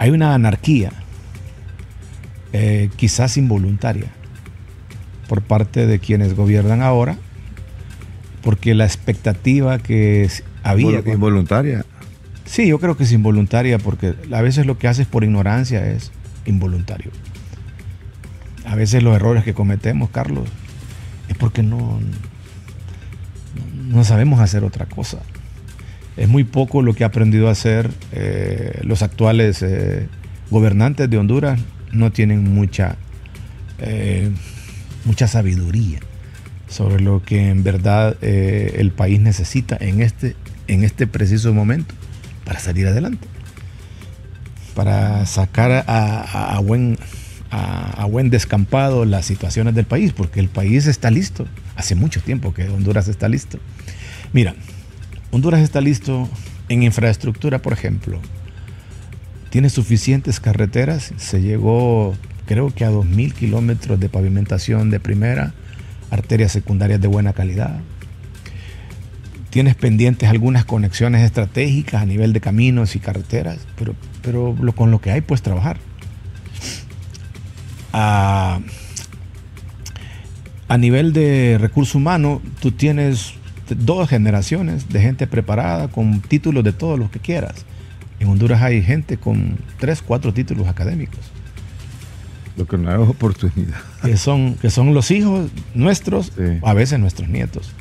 hay una anarquía, eh, quizás involuntaria, por parte de quienes gobiernan ahora, porque la expectativa que había... Involuntaria. Sí, yo creo que es involuntaria, porque a veces lo que haces por ignorancia es involuntario. A veces los errores que cometemos, Carlos, es porque no, no sabemos hacer otra cosa. Es muy poco lo que ha aprendido a hacer eh, los actuales eh, gobernantes de Honduras. No tienen mucha, eh, mucha sabiduría sobre lo que en verdad el país necesita en este, en este preciso momento para salir adelante, para sacar a, buen, a, buen descampado las situaciones del país, porque el país está listo. Hace mucho tiempo que Honduras está listo. Mira, Honduras está listo en infraestructura, por ejemplo. Tiene suficientes carreteras. Se llegó, creo que a 2.000 kilómetros de pavimentación de primera, arterias secundarias de buena calidad. Tienes pendientes algunas conexiones estratégicas a nivel de caminos y carreteras, pero, pero con lo que hay puedes trabajar. A, a nivel de recurso humano, tú tienes dos generaciones de gente preparada con títulos de todos los que quieras. En Honduras hay gente con tres, cuatro títulos académicos. Lo que no hay oportunidad. Que son, que son los hijos nuestros, a veces nuestros nietos.